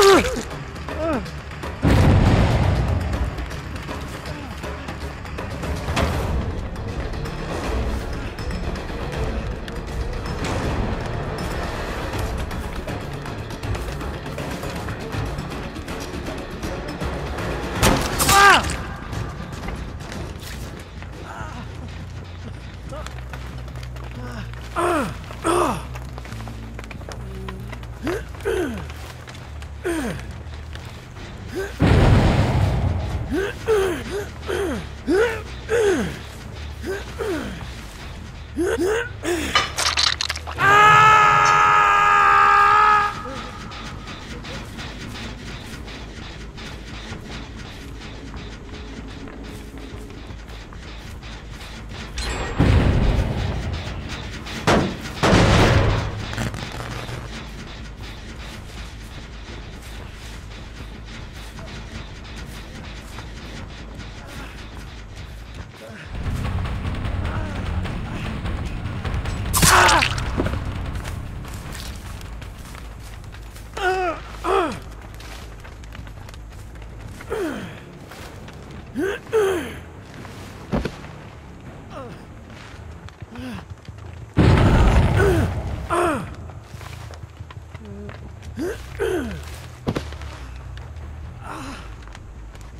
Ugh! Huh?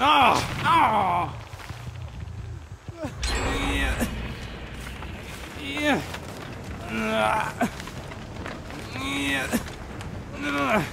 Oh! Oh! Yeah. Yeah. Yeah.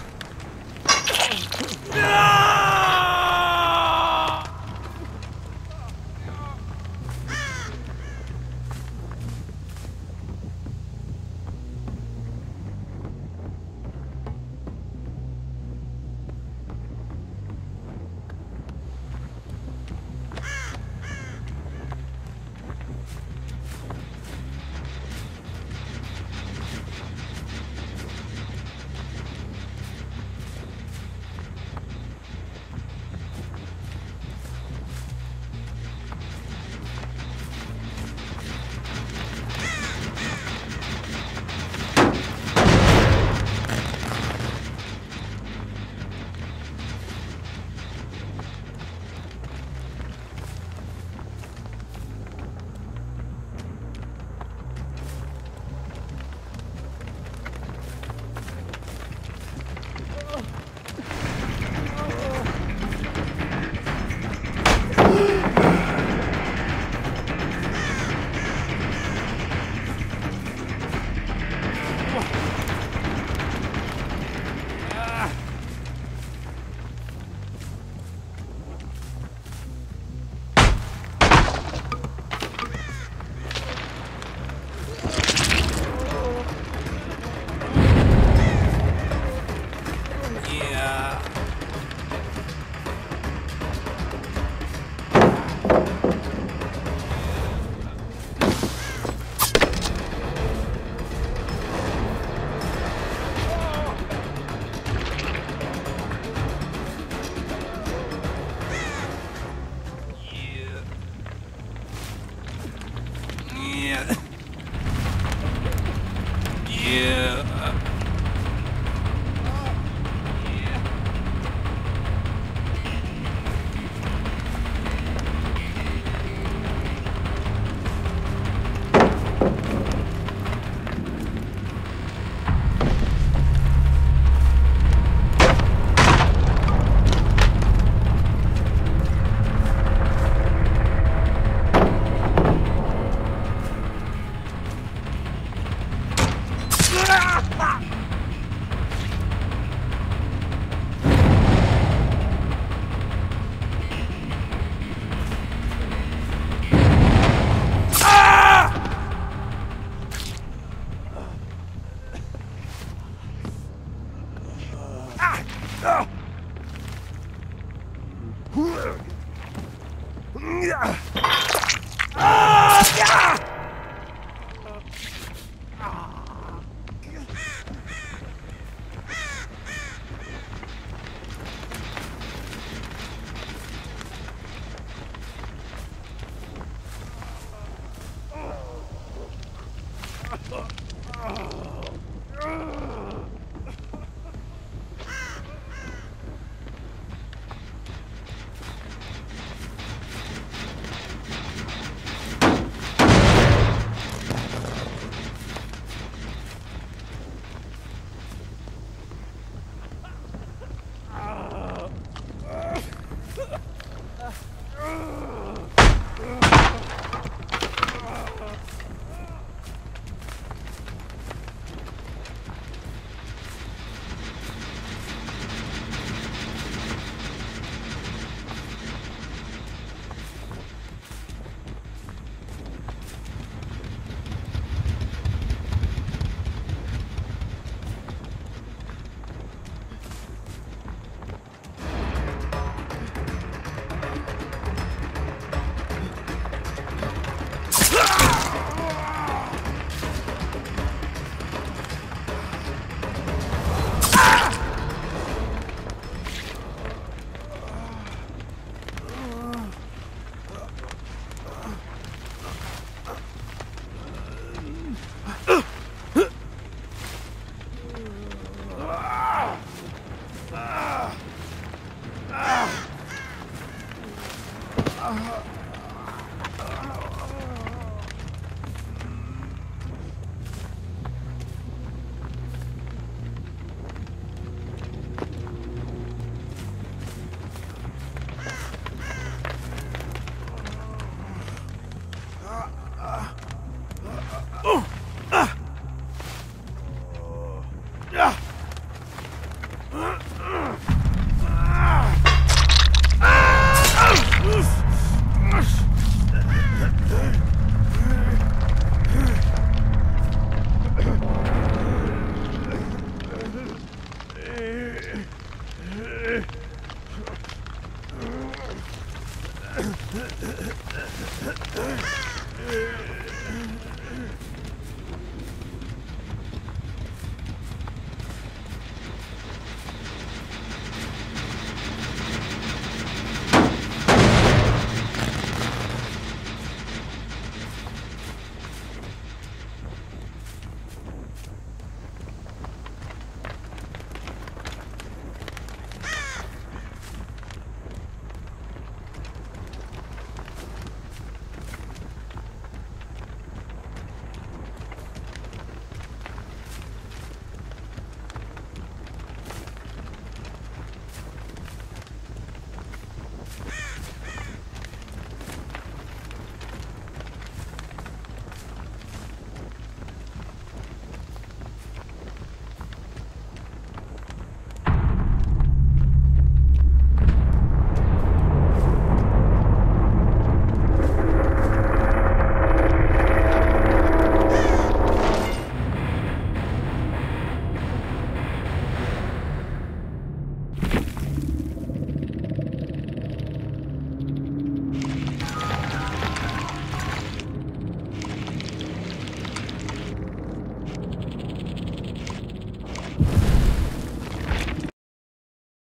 Ah!